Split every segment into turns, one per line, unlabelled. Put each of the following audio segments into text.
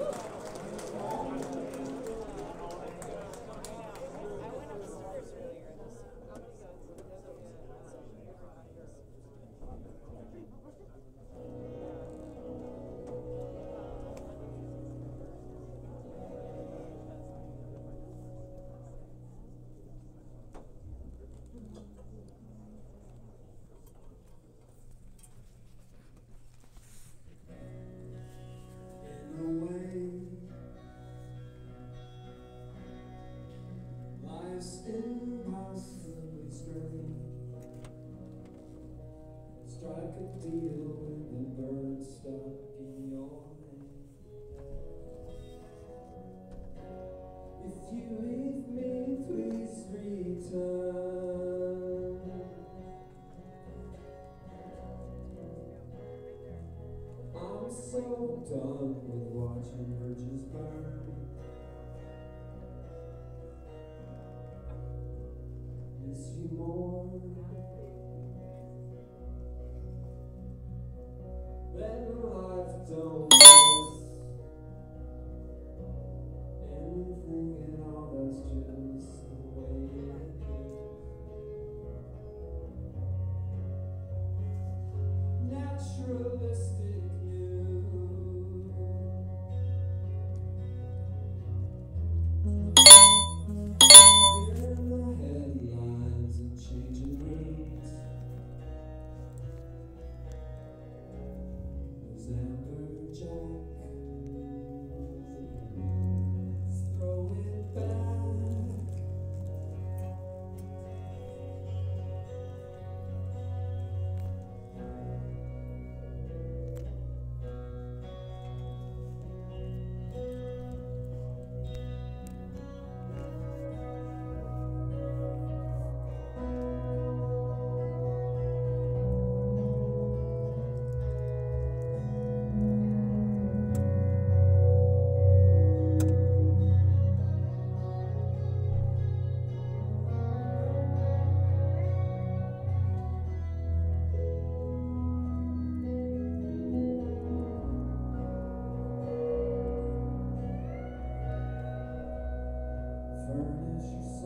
Woo. Lord, to.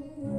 Mm-hmm.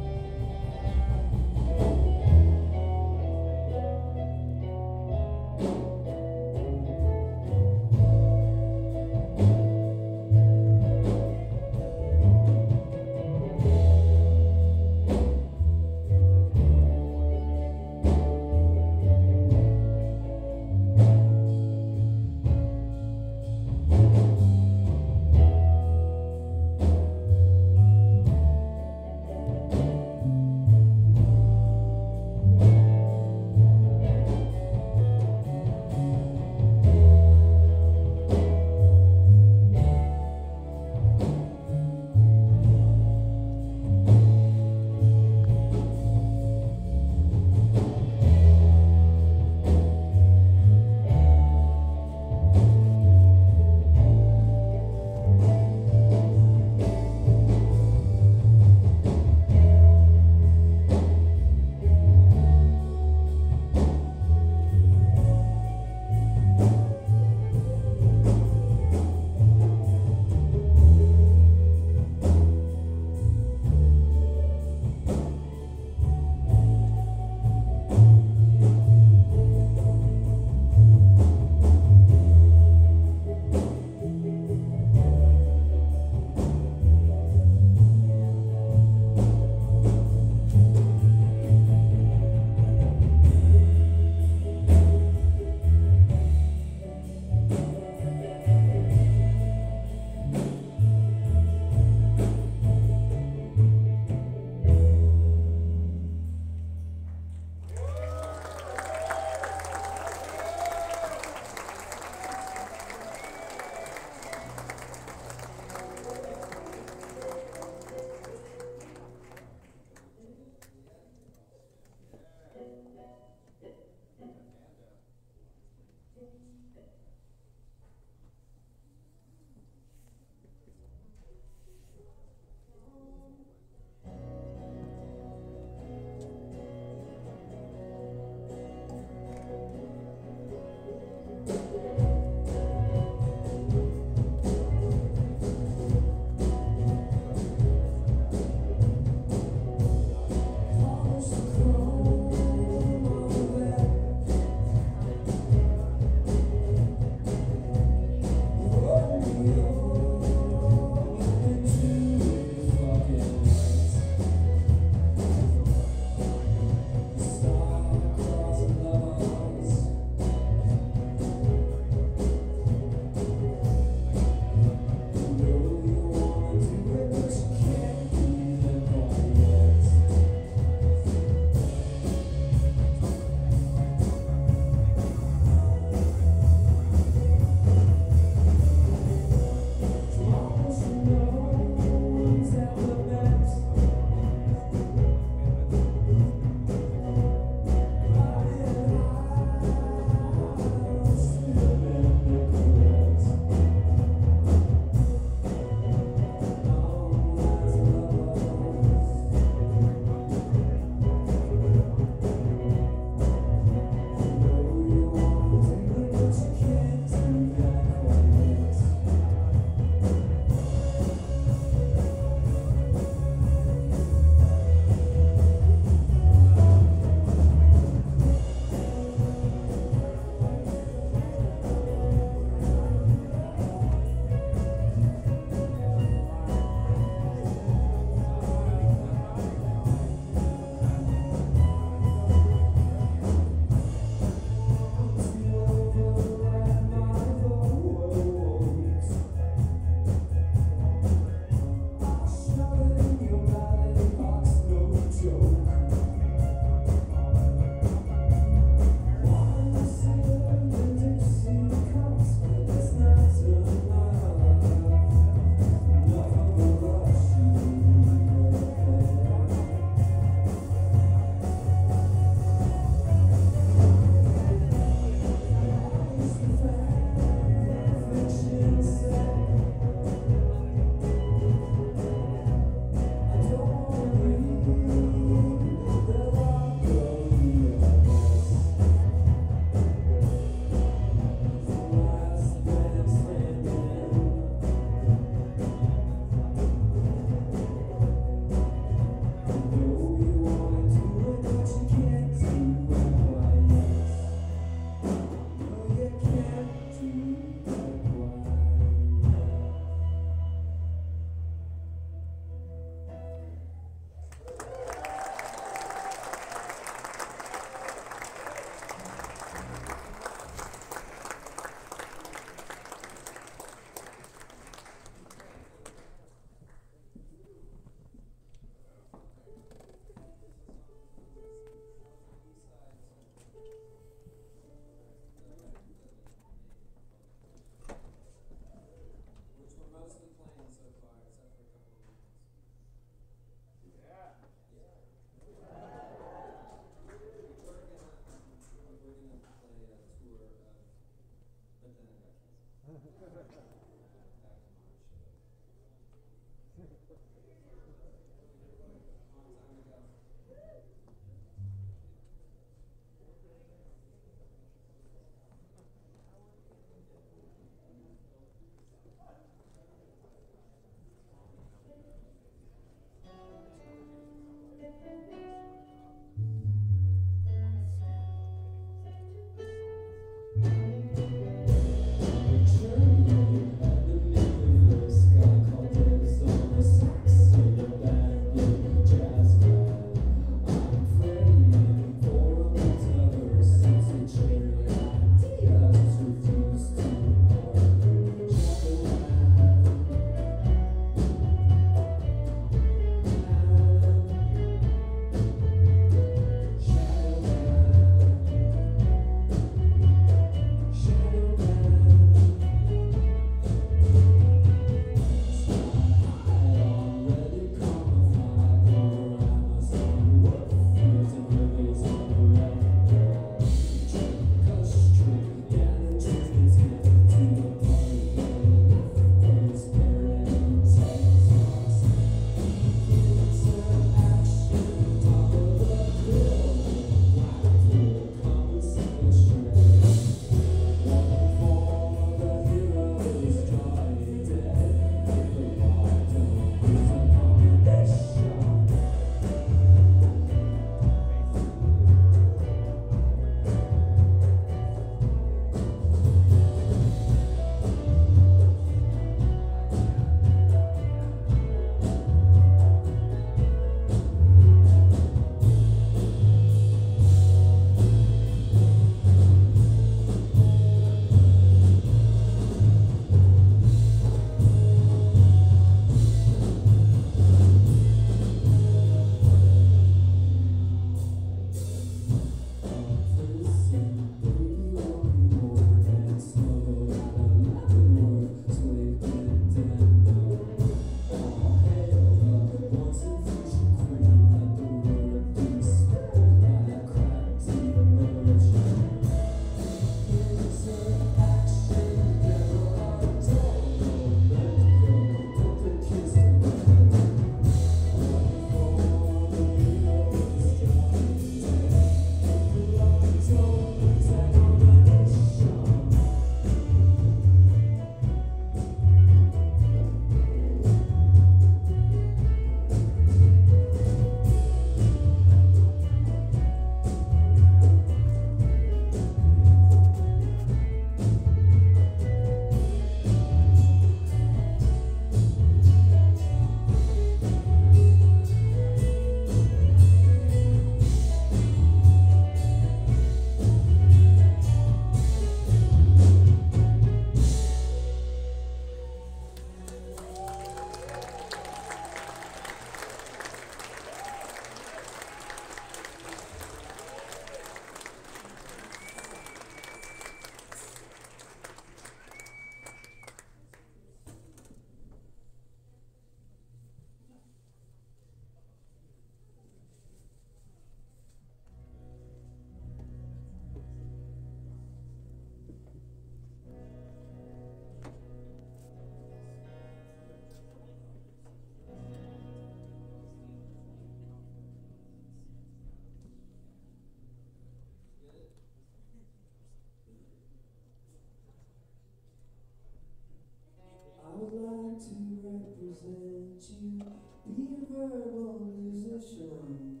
To be a verbal musician.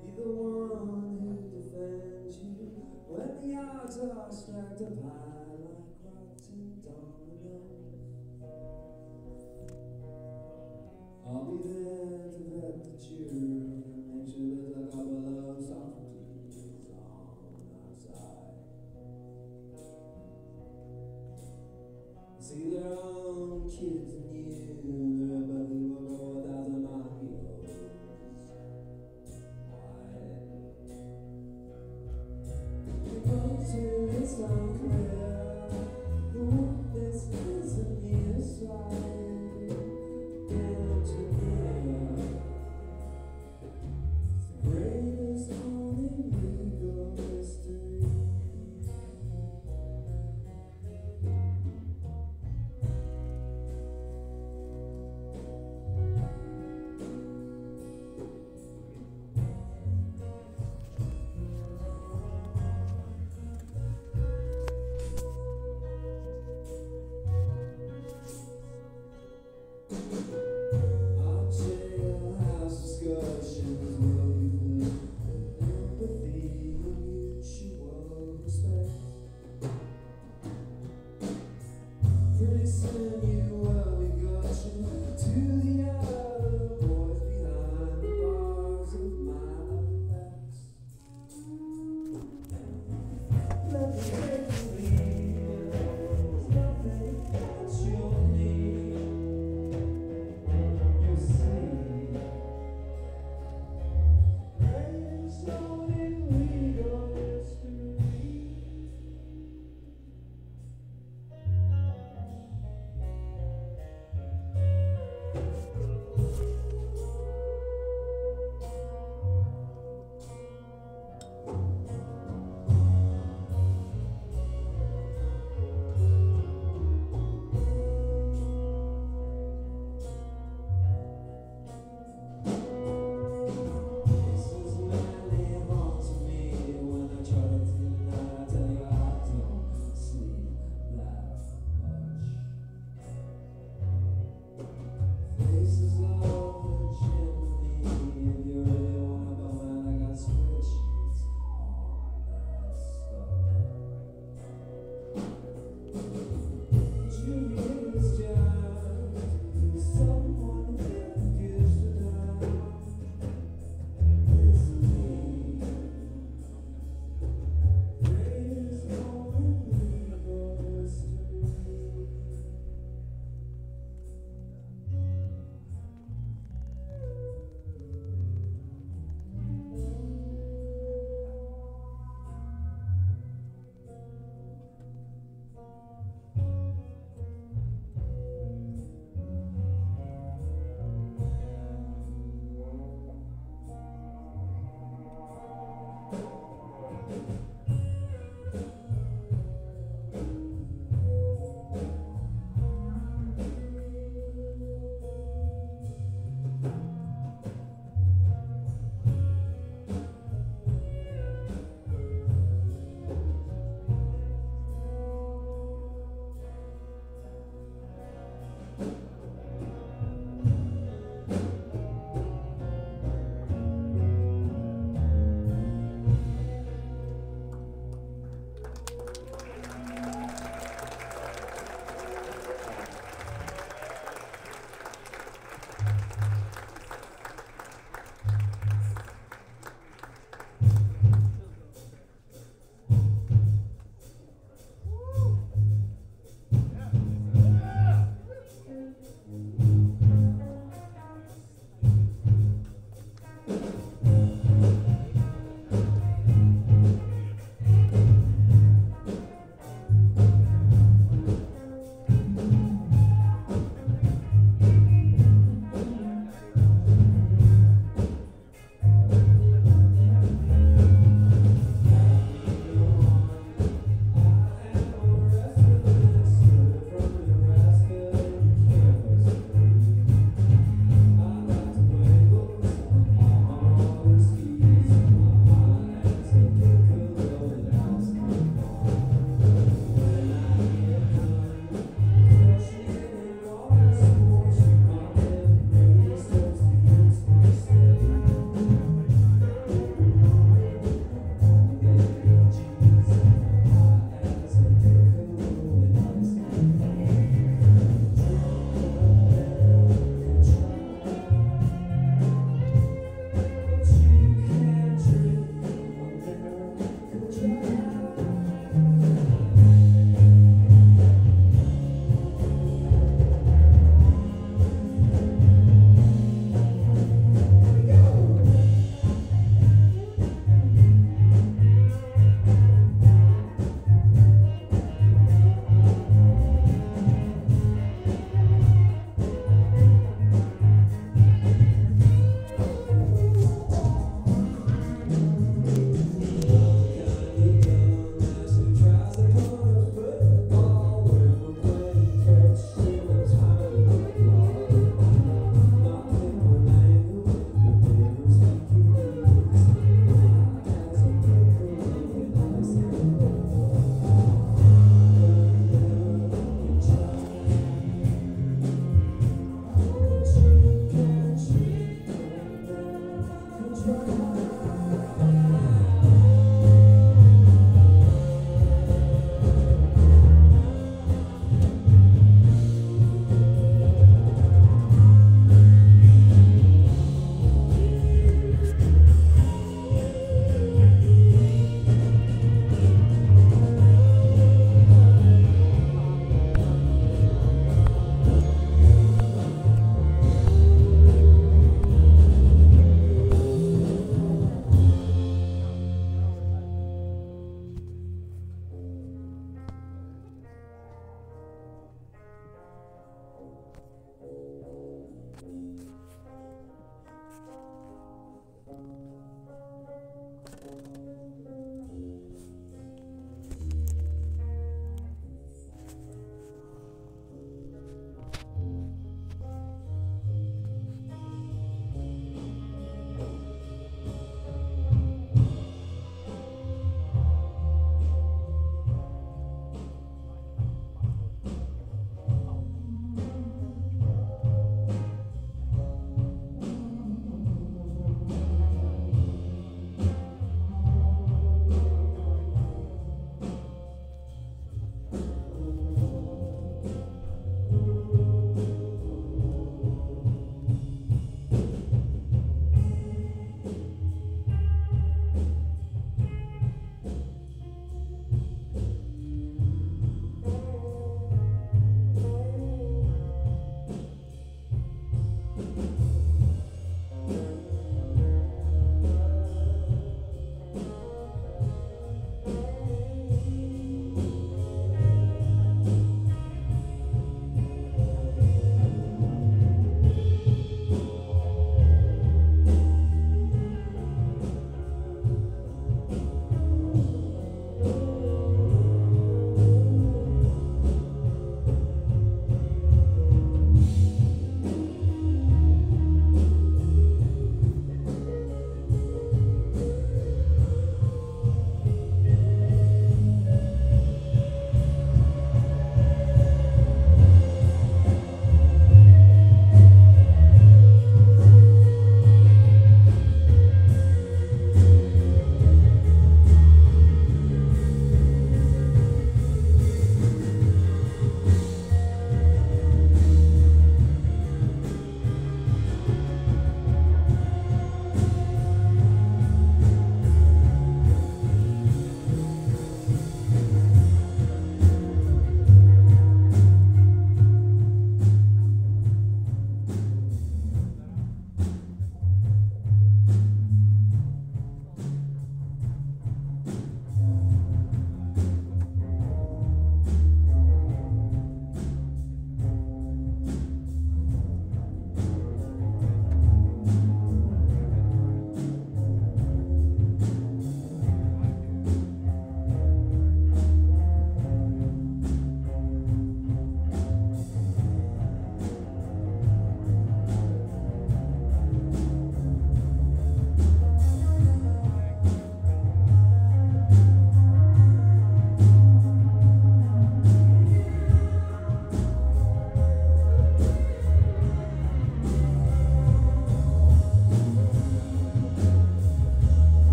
Be the one who defends you when the odds are stacked up high.